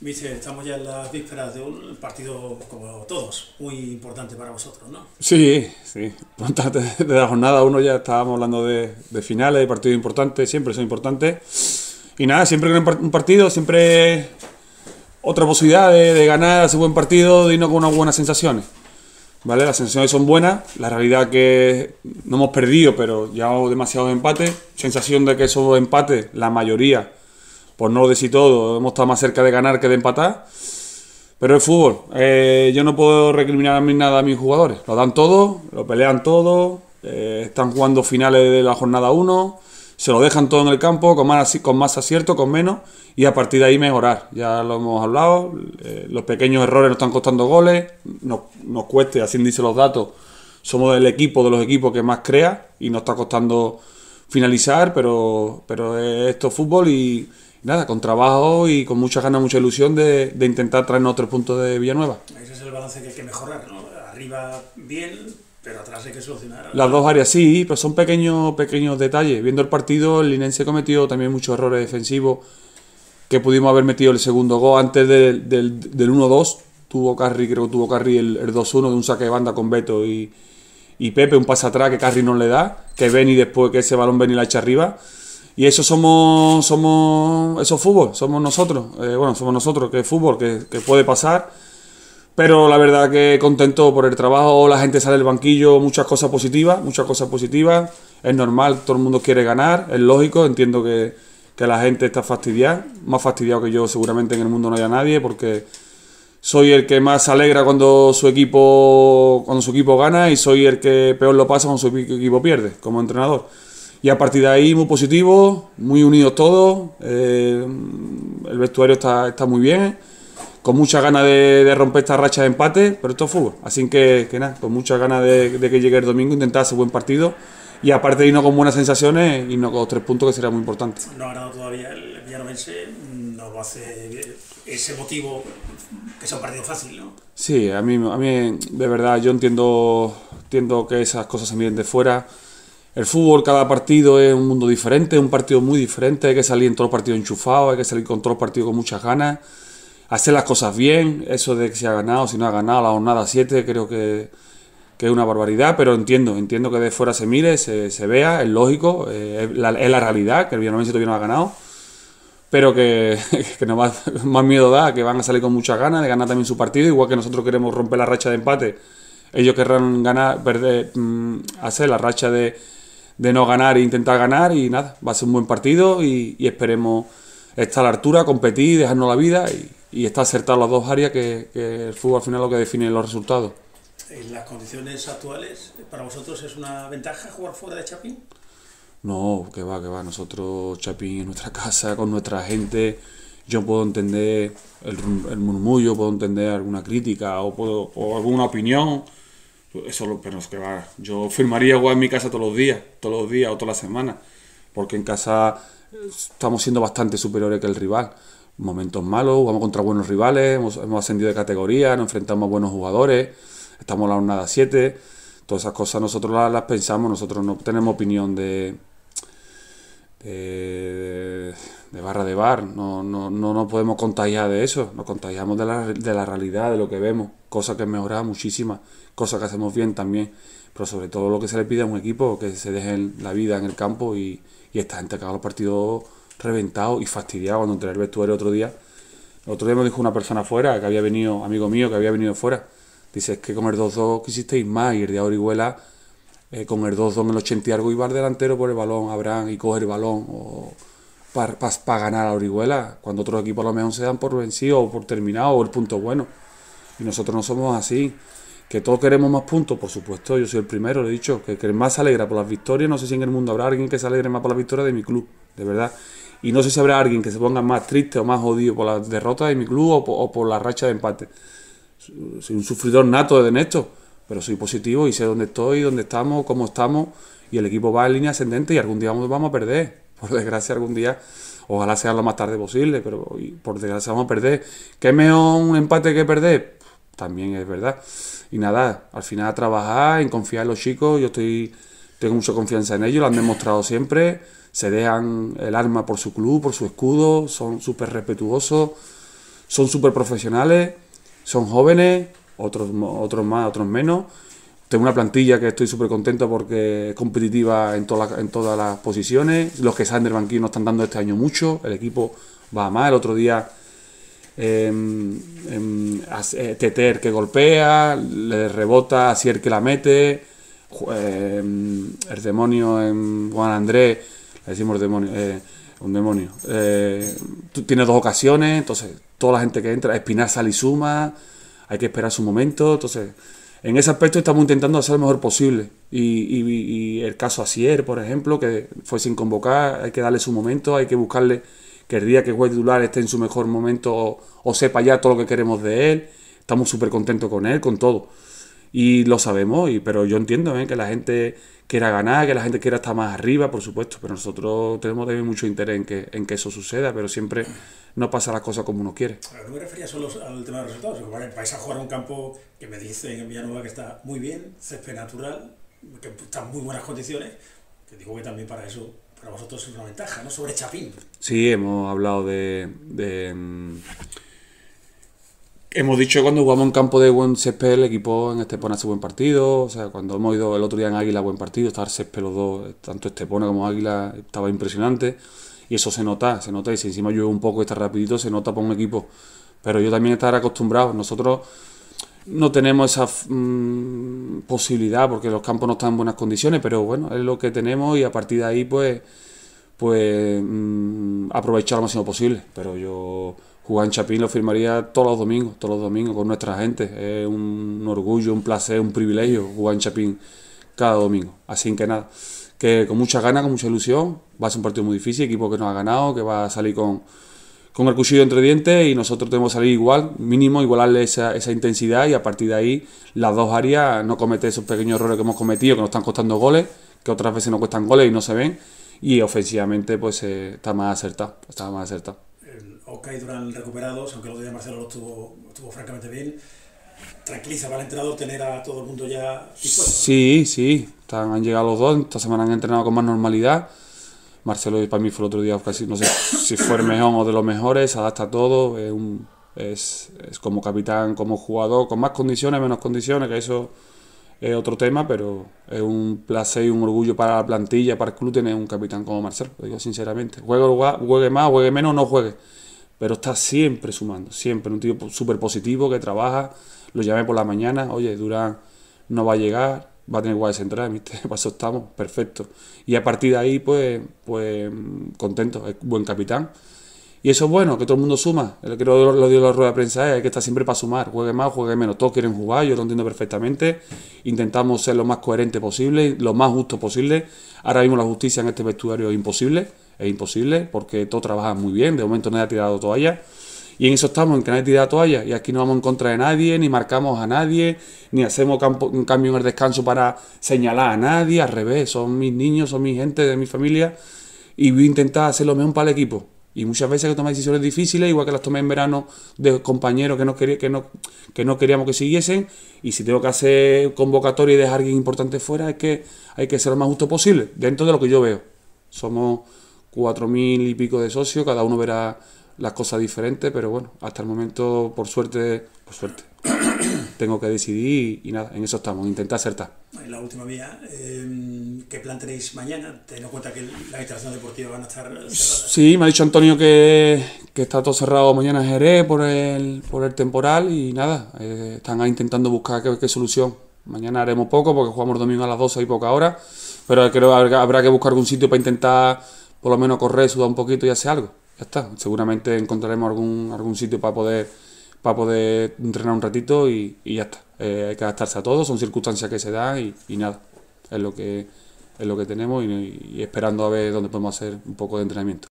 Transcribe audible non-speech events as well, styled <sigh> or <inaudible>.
Vice, estamos ya en las vísperas de un partido, como todos, muy importante para vosotros, ¿no? Sí, sí. <laughs> De la jornada uno ya estábamos hablando de, de finales, de partidos importantes, siempre son importantes. Y nada, siempre un partido, siempre otra posibilidad de, ganar ese buen partido y no con unas buenas sensaciones. ¿Vale? Las sensaciones son buenas, la realidad que no hemos perdido, pero llevamos demasiados empates. Sensación de que esos empates, la mayoría, por no lo decir todo, hemos estado más cerca de ganar que de empatar. Pero el fútbol, eh, yo no puedo recriminar nada a mis jugadores. Lo dan todo, lo pelean todo, eh, están jugando finales de la jornada 1, se lo dejan todo en el campo, con más, con más acierto, con menos, y a partir de ahí mejorar. Ya lo hemos hablado, eh, los pequeños errores nos están costando goles, nos, nos cueste, así dicen los datos, somos el equipo de los equipos que más crea y nos está costando finalizar, pero, pero esto es fútbol y nada, con trabajo y con mucha ganas, mucha ilusión de, de intentar traernos otro punto de Villanueva. Ese es el balance que hay que mejorar, ¿no? Arriba bien, pero atrás hay que solucionar. Las dos áreas sí, pero son pequeños, pequeños detalles. Viendo el partido, el Linense cometió también muchos errores defensivos que pudimos haber metido el segundo gol antes del, del, 1-2. Tuvo Carri, creo que tuvo Carri el, el 2-1 de un saque de banda con Beto y, y Pepe, un pase atrás que Carri no le da, que Beni después que ese balón Beni la echa arriba. Y eso somos, somos, eso es fútbol, somos nosotros, eh, bueno, somos nosotros, que es fútbol, que, puede pasar. Pero la verdad que contento por el trabajo, la gente sale del banquillo, muchas cosas positivas, muchas cosas positivas. Es normal, todo el mundo quiere ganar, es lógico, entiendo que, que la gente está fastidiada, más fastidiado que yo seguramente en el mundo no haya nadie, porque soy el que más se alegra cuando su equipo, cuando su equipo gana y soy el que peor lo pasa cuando su equipo pierde, como entrenador. Y a partir de ahí, muy positivo, muy unidos todos. Eh, el vestuario está, está muy bien, con muchas ganas de, romper esta racha de empate, pero esto es fútbol. Así que, que nada, con muchas ganas de, que llegue el domingo, intentar hacer buen partido. Y aparte de irnos con buenas sensaciones, no con tres puntos, que sería muy importante. No ha ganado todavía el Villanovense, no lo hace ese motivo que sea un partido fácil, ¿no? Sí, a mí, a mí de verdad, yo entiendo, entiendo que esas cosas se miren de fuera el fútbol, cada partido es un mundo diferente, es un partido muy diferente, hay que salir en todos los partidos enchufados, hay que salir con todos los partidos con muchas ganas, hacer las cosas bien, eso de que se ha ganado, si no ha ganado la jornada 7, creo que, que, es una barbaridad, pero entiendo, entiendo que de fuera se mire, se, se vea, es lógico, eh, es, la, realidad, que el Villarreal todavía no ha ganado, pero que, <laughs> que no más, más miedo da, que van a salir con muchas ganas de ganar también su partido, igual que nosotros queremos romper la racha de empate, ellos querrán ganar, perder, mmm, hacer la racha de de no ganar e intentar ganar y nada, va a ser un buen partido y, esperemos estar a la altura, competir, dejarnos la vida y, y estar acertados las dos áreas que, que, el fútbol al final es lo que define los resultados. ¿En las condiciones actuales, para vosotros es una ventaja jugar fuera de Chapín? No, que va, que va. Nosotros, Chapín, en nuestra casa, con nuestra gente, yo puedo entender el, el murmullo, puedo entender alguna crítica o, puedo, o alguna opinión eso lo, pero que va. Yo firmaría igual en mi casa todos los días, todos los días o todas las semanas, porque en casa estamos siendo bastante superiores que el rival. Momentos malos, jugamos contra buenos rivales, hemos, hemos ascendido de categoría, nos enfrentamos a buenos jugadores, estamos en la jornada 7. Todas esas cosas nosotros las, las, pensamos, nosotros no tenemos opinión de, de, de barra de bar, no, no, no nos podemos contagiar de eso, nos contagiamos de la, de la realidad, de lo que vemos, cosas que mejorado muchísimas cosas que hacemos bien también, pero sobre todo lo que se le pide a un equipo, que se dejen la vida en el campo y, y esta gente acaba los partidos reventados y fastidiados cuando entré el vestuario otro día. otro día me dijo una persona fuera, que había venido, amigo mío, que había venido fuera. Dice, es que con el 2-2 quisisteis más y el de Orihuela eh, con el 2-2 en el 80 y algo al delantero por el balón, Abraham, y coger el balón o para pa, ganar a Orihuela, cuando otros equipos a lo mejor se dan por vencido o por terminado o el punto bueno. Y nosotros no somos así. Que todos queremos más puntos, por supuesto, yo soy el primero, lo he dicho, que, que más se alegra por las victorias, no sé si en el mundo habrá alguien que se alegre más por las victorias de mi club, de verdad. Y no sé si habrá alguien que se ponga más triste o más jodido por las derrotas de mi club o por, la racha de empate. Soy un sufridor nato de Néstor, pero soy positivo y sé dónde estoy, dónde estamos, cómo estamos, y el equipo va en línea ascendente y algún día vamos a perder. Por desgracia, algún día, ojalá sea lo más tarde posible, pero por desgracia vamos a perder. ¿Qué mejor un empate que perder? También es verdad y nada, al final trabajar, en confiar en los chicos, yo estoy tengo mucha confianza en ellos, lo han demostrado siempre, se dejan el arma por su club, por su escudo, son súper respetuosos, son súper profesionales, son jóvenes, otros, otros más, otros menos. Tengo una plantilla que estoy súper contento porque es competitiva en, en todas las posiciones. Los que salen del banquillo nos están dando este año mucho. El equipo va mal. El otro día em, em, eh, Teter que golpea, le rebota a Sier que la mete. Em, el demonio en Juan Andrés, le decimos demonio, eh, un demonio. Eh, tiene dos ocasiones, entonces toda la gente que entra, Espinar sale y suma, hay que esperar su momento, entonces en ese aspecto estamos intentando hacer lo mejor posible. Y, el caso Asier, por ejemplo, que fue sin convocar, hay que darle su momento, hay que buscarle que el día que juegue titular esté en su mejor momento o, sepa ya todo lo que queremos de él. Estamos súper contentos con él, con todo. Y lo sabemos, y, pero yo entiendo ¿eh? que la gente quiera ganar, que la gente quiera estar más arriba, por supuesto, pero nosotros tenemos también mucho interés en que, en que eso suceda, pero siempre no pasa las cosas como uno quiere. no me refería solo al tema de los resultados, vais a jugar un campo que me dicen en Villanueva que está muy bien, césped natural, que está en muy buenas condiciones, que digo que también para eso, para vosotros es una ventaja, ¿no? Sobre Chapín. Sí, hemos hablado de, de mm, Hemos dicho cuando jugamos en campo de buen césped, el equipo en Estepona hace buen partido. O sea, cuando hemos ido el otro día en Águila, buen partido. Estar césped los dos, tanto Estepona como Águila, estaba impresionante. Y eso se nota, se nota. Y si encima llueve un poco y está rapidito, se nota para un equipo. Pero yo también estar acostumbrado. Nosotros no tenemos esa mm, posibilidad porque los campos no están en buenas condiciones, pero bueno, es lo que tenemos y a partir de ahí, pues, pues mm, aprovechar lo máximo posible. Pero yo jugar en Chapín lo firmaría todos los domingos, todos los domingos con nuestra gente. Es un orgullo, un placer, un privilegio jugar en Chapín cada domingo. Así que nada, que con mucha ganas, con mucha ilusión, va a ser un partido muy difícil, equipo que nos ha ganado, que va a salir con, con el cuchillo entre dientes y nosotros tenemos que salir igual, mínimo, igualarle esa, esa intensidad y a partir de ahí las dos áreas no cometer esos pequeños errores que hemos cometido, que nos están costando goles, que otras veces nos cuestan goles y no se ven y ofensivamente pues eh, está más acertado, está más acertado. Ok Durán recuperados, aunque lo de Marcelo lo estuvo, estuvo francamente bien. ¿Tranquiliza para el entrenador tener a todo el mundo ya dispuesto? Sí, sí, Están, han llegado los dos, esta semana han entrenado con más normalidad. Marcelo para mí fue el otro día casi, no sé si fue el mejor o de los mejores, adapta a todo, es, un, es, es como capitán, como jugador, con más condiciones, menos condiciones, que eso es otro tema, pero es un placer y un orgullo para la plantilla, para el club tener un capitán como Marcelo, lo digo sinceramente. Juegue, juegue más, juegue menos, no juegue pero está siempre sumando, siempre. Un tío súper positivo que trabaja. Lo llamé por la mañana, oye, Durán no va a llegar, va a tener guay central, ¿viste? <laughs> Para eso estamos, perfecto. Y a partir de ahí, pues, pues contento, es buen capitán. Y eso es bueno, que todo el mundo suma. Lo que lo dio la rueda de prensa es que está siempre para sumar. Juegue más, juegue menos. Todos quieren jugar, yo lo entiendo perfectamente. Intentamos ser lo más coherente posible, lo más justo posible. Ahora mismo la justicia en este vestuario es imposible es imposible porque todo trabaja muy bien, de momento nadie ha tirado toalla. Y en eso estamos, en que nadie tira toalla. Y aquí no vamos en contra de nadie, ni marcamos a nadie, ni hacemos un cambio en el descanso para señalar a nadie. Al revés, son mis niños, son mi gente de mi familia. Y voy a intentar hacer lo mejor para el equipo. Y muchas veces que tomar decisiones difíciles, igual que las tomé en verano de compañeros que no, quería, que no, que no queríamos que siguiesen. Y si tengo que hacer convocatoria y dejar a alguien importante fuera, es que hay que ser lo más justo posible, dentro de lo que yo veo. Somos cuatro mil y pico de socios, cada uno verá las cosas diferentes, pero bueno, hasta el momento, por suerte, por suerte, <coughs> tengo que decidir y, nada, en eso estamos, intentar acertar. En la última vía, em, ¿qué plan tenéis mañana? Teniendo en cuenta que la instalación deportiva van a estar cerradas. Sí, me ha dicho Antonio que, que está todo cerrado mañana en Jerez por el, por el temporal y nada, eh, están intentando buscar qué, qué, solución. Mañana haremos poco porque jugamos domingo a las 12 y poca hora, pero creo que habrá que buscar algún sitio para intentar por lo menos correr, sudar un poquito y hacer algo. Ya está. Seguramente encontraremos algún, algún sitio para poder, para poder entrenar un ratito y, ya está. Eh, hay que adaptarse a todo, son circunstancias que se dan y, nada. Es lo que, es lo que tenemos y esperando a ver dónde podemos hacer un poco de entrenamiento.